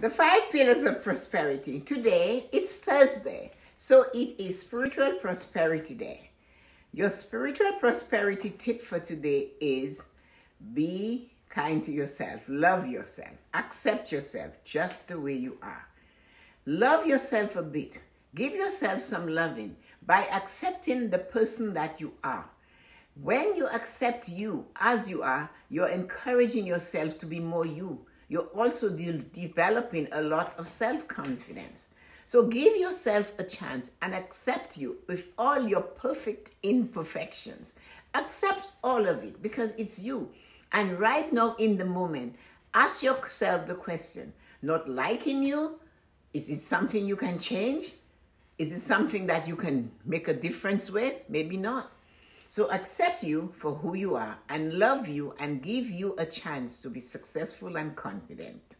The five pillars of prosperity. Today, it's Thursday, so it is Spiritual Prosperity Day. Your spiritual prosperity tip for today is be kind to yourself, love yourself, accept yourself just the way you are. Love yourself a bit. Give yourself some loving by accepting the person that you are. When you accept you as you are, you're encouraging yourself to be more you you're also de- developing a lot of self confidence. So give yourself a chance and accept you with all your perfect imperfections. Accept all of it because it's you. And right now, in the moment, ask yourself the question not liking you, is it something you can change? Is it something that you can make a difference with? Maybe not. So accept you for who you are and love you and give you a chance to be successful and confident.